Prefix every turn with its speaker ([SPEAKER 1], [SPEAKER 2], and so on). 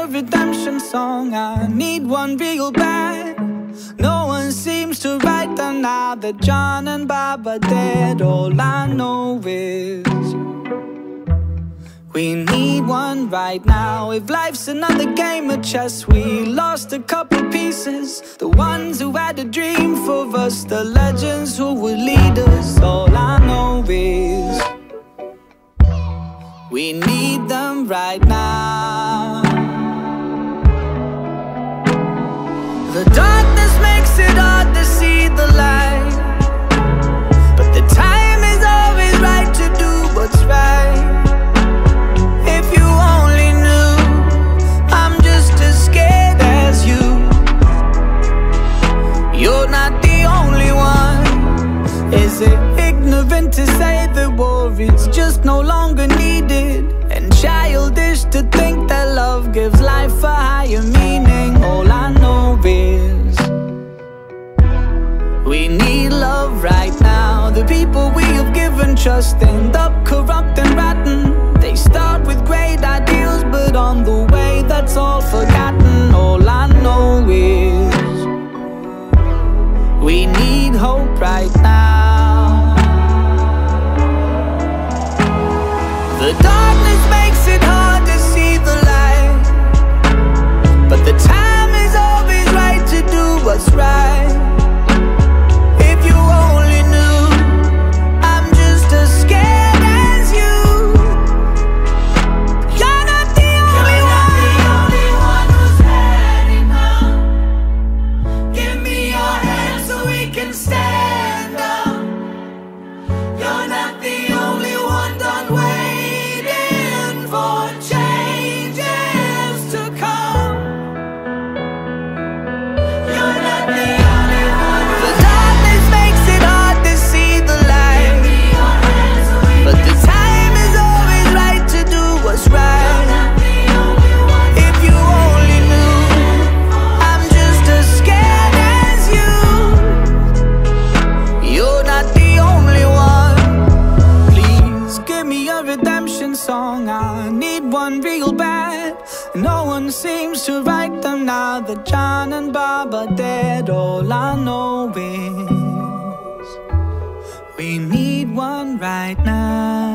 [SPEAKER 1] A redemption song. I need one real bad. No one seems to write them now that John and Bob are dead. All I know is we need one right now. If life's another game of chess, we lost a couple pieces. The ones who had a dream for us, the legends who would lead us. All I know is we need them right now. Is it ignorant to say that war is just no longer needed? And childish to think that love gives life a higher meaning. All I know is we need love right now. The people we have given trust end up corrupt and rotten. They start with great ideals, but on the way, that's all forgotten. All I know is we need hope right now. The darkness makes it hard to see the light, but the time is always right to do what's right. If you only knew, I'm just as scared as you. You're not the only one. who's had enough. Give me your hand so we can stand No one seems to write them now that John and Bob are dead. All I know is we need one right now.